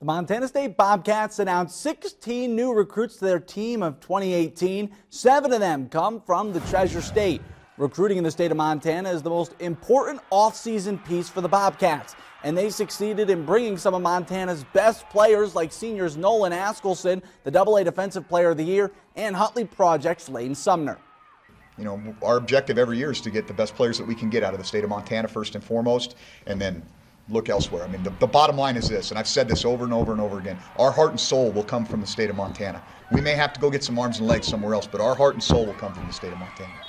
The Montana State Bobcats announced 16 new recruits to their team of 2018. Seven of them come from the Treasure State. Recruiting in the state of Montana is the most important offseason piece for the Bobcats, and they succeeded in bringing some of Montana's best players like seniors Nolan Askelson, the AA Defensive Player of the Year, and Huntley Project's Lane Sumner. You know, our objective every year is to get the best players that we can get out of the state of Montana first and foremost, and then look elsewhere. I mean, the, the, bottom line is this, and I've said this over and over and over again our heart and soul will come from the state of Montana. We may have to go get some arms and legs somewhere else, but our heart and soul will come from the state of Montana.